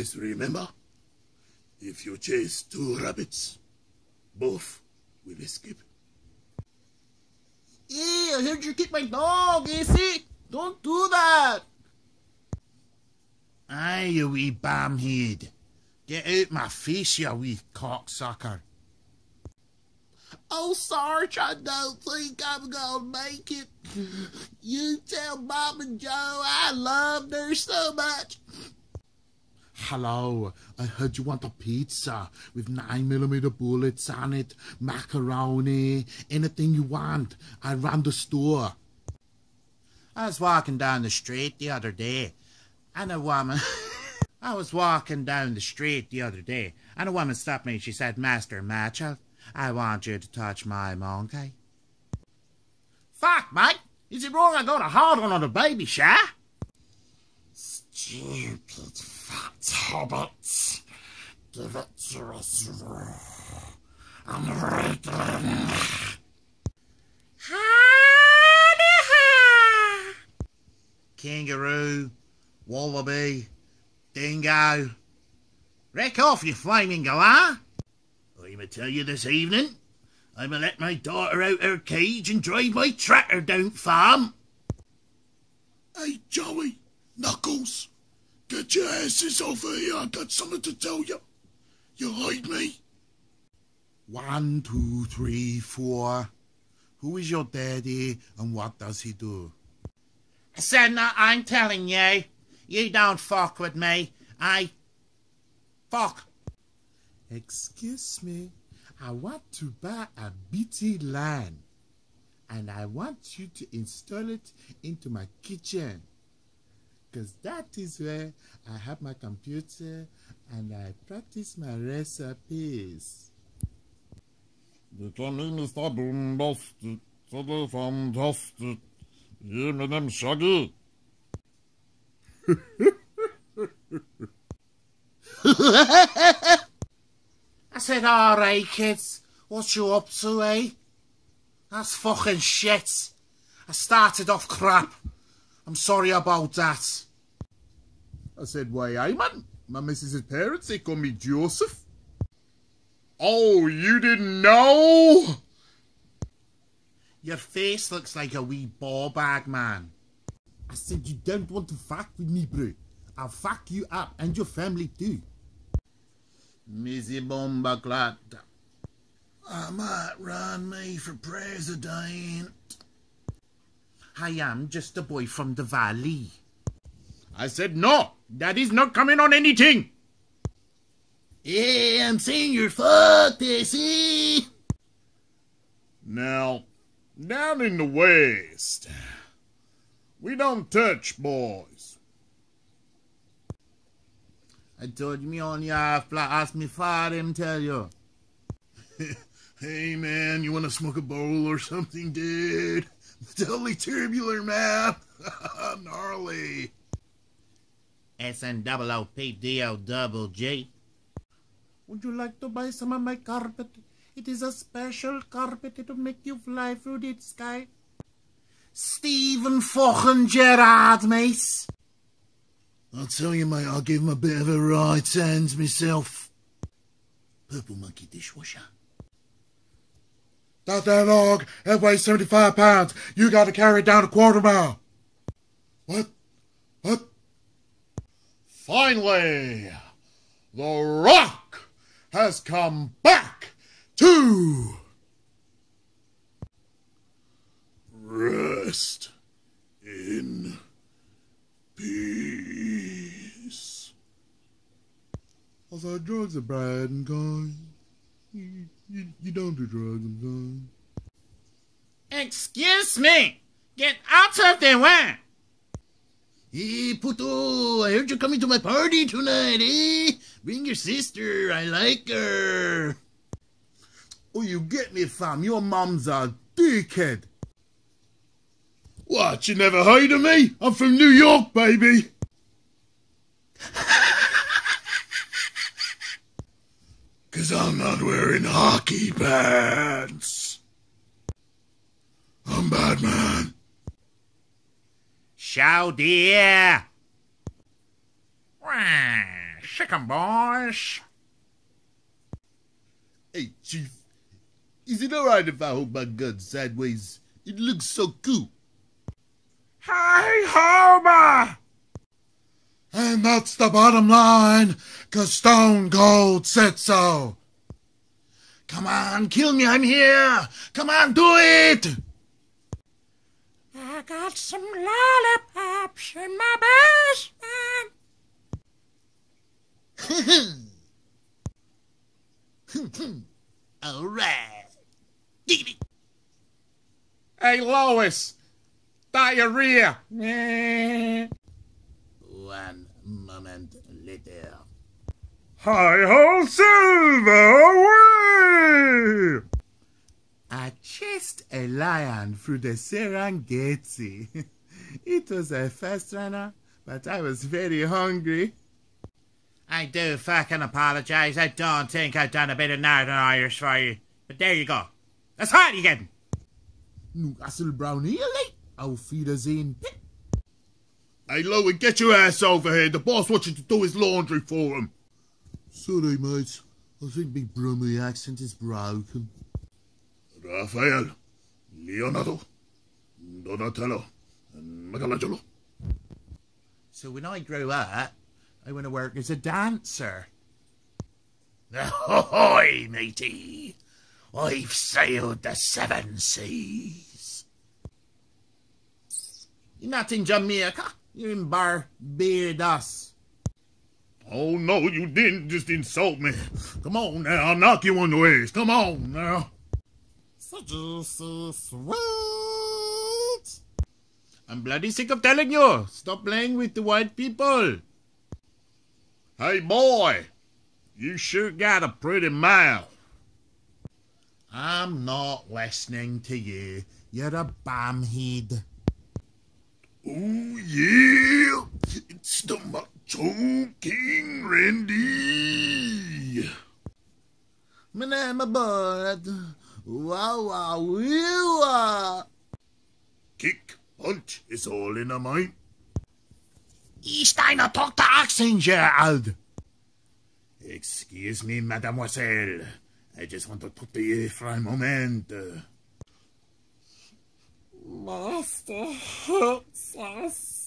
Always remember, if you chase two rabbits, both will escape. Hey, I heard you kick my dog, AC! Don't do that! Aye, you wee bamhead. Get out my face, you wee cocksucker. Oh, Sarge, I don't think I'm gonna make it. You tell Mom and Joe I loved her so much. Hello, I heard you want a pizza with 9mm bullets on it, macaroni, anything you want. I ran the store. I was walking down the street the other day, and a woman. I was walking down the street the other day, and a woman stopped me. She said, Master Matchell, I want you to touch my monkey. Fuck, mate! Is it wrong I got a hard on on a baby shower? Stupid fat hobbits. Give it to us raw and wriggling. Kangaroo, wallaby, dingo. Wreck off, you flaming galah! I'ma tell you this evening, I'ma let my daughter out her cage and drive my tractor down farm. Hey, Joey, Knuckles, get your asses over here. I got something to tell you. You heard me? One, two, three, four. Who is your daddy and what does he do? I said, no, I'm telling you. You don't fuck with me. I fuck. Excuse me. I want to buy a BT line. And I want you to install it into my kitchen. Because that is where I have my computer and I practice my recipes. Vitamin is bombastic, det er fantastisk. Gi meg dem shaggy. I said, alright kids, what you up to, eh? That's fucking shit. I started off crap. I'm sorry about that. I said, why, I man? My missus's parents, they call me Joseph. Oh, you didn't know? Your face looks like a wee ball bag, man. I said, you don't want to fuck with me, bro. I'll fuck you up and your family too. Missy Bomba. I might run me for president. I am just a boy from the valley. I said, no, daddy's not coming on anything. Yeah, I'm saying you're fucked, eh, see? Now, down in the West, we don't touch boys. I told me on your flat, ask me father him tell you. hey, man, you want to smoke a bowl or something, dude? Totally tubular, man. Gnarly. SN double O P D O double G. Would you like to buy some of my carpet? It is a special carpet. It'll make you fly through the sky. Steven fucking Gerrard, mate. I'll tell you, mate, I'll give him a bit of a right hand myself. Purple monkey dishwasher. That there log, it weighs 75 pounds. You gotta carry it down a quarter mile. What? What? Finally, The Rock has come back to rest in peace. Thought drugs are bad and kind. You, you, you don't do drugs and kind. Excuse me! Get out of the way! Hey, Puto, I heard you're coming to my party tonight, eh? Bring your sister, I like her. Oh, you get me, fam. Your mom's a dickhead. What, you never heard of me? I'm from New York, baby. Cause I'm not wearing hockey pants. I'm Batman. Show dear. shake 'em, boys. Hey, Chief, is it alright if I hold my gun sideways? It looks so cool. Hi, Homer! And that's the bottom line, line, 'cause Stone Cold said so. Come on, kill me, I'm here! Come on, do it! I got some lollipops in my basement. All right. Giggity. Hey, Lois! Diarrhea! One moment later. Hi ho, Silver, away! I chased a lion through the Serengeti. it was a fast runner, but I was very hungry. I do fucking apologise. I don't think I've done a bit of Northern Irish for you. But there you go. That's hard again. Newcastle Brown feed us in. Hey, Louie, get your ass over here. The boss wants you to do his laundry for him. Sorry, mate. I think my Brummie accent is broken. Raphael, Leonardo, Donatello, and Michelangelo. So when I grow up, I want to work as a dancer. Ahoy, matey! I've sailed the seven seas. You're not in Jamaica. You're in Barbados. Oh, no, you didn't just insult me. Come on now, I'll knock you on the waist. Come on now. So juicy sweet. I'm bloody sick of telling you. Stop playing with the white people. Hey, boy, you sure got a pretty mouth. I'm not listening to you. You're a bamhead. Oh, yeah, it's the Macho King Randy. My name is Bud. Wow, wow, wow. Kick, punch, it's all in a mind. Ich deiner Tochter Achsen, Gerald. Excuse me, mademoiselle. I just want to talk to you for a moment. Master hits us.